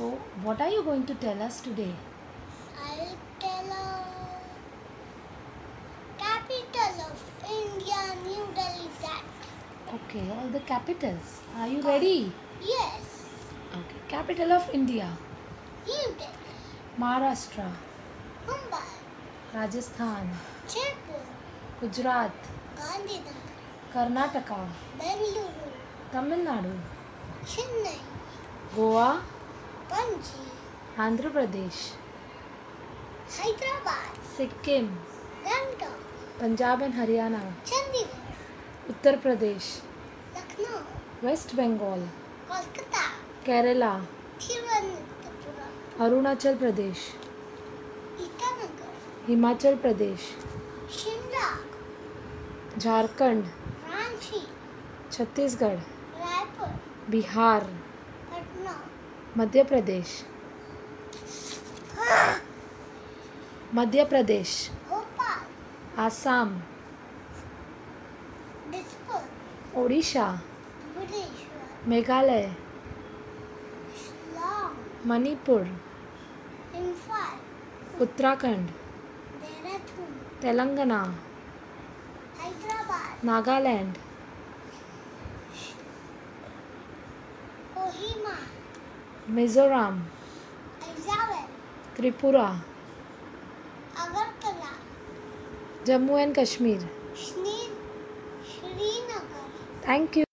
So, what are you going to tell us today? I'll tell a capital of India, New Delhi. That Okay, all the capitals. Are you oh, ready? yes, Okay. Capital of India. New Delhi, Maharashtra, Mumbai, Rajasthan, Jaipur, Gujarat, Gandhinagar, Karnataka, Bengaluru, Tamil Nadu, Chennai, Goa, Andhra Pradesh. Hyderabad Sikkim. Punjab and Haryana. Chandigarh. Uttar Pradesh. Lucknow. West Bengal. Kolkata. Kerala. Arunachal Pradesh. Himachal Pradesh. Shimla. Jharkhand. Ranchi. Chhattisgarh. Raipur. Bihar. Madhya Pradesh. Madhya Pradesh. Assam. Odisha. Meghalaya. Manipur. Uttarakhand. Telangana. Nagaland. Mizoram Tripura Jammu and Kashmir. Thank you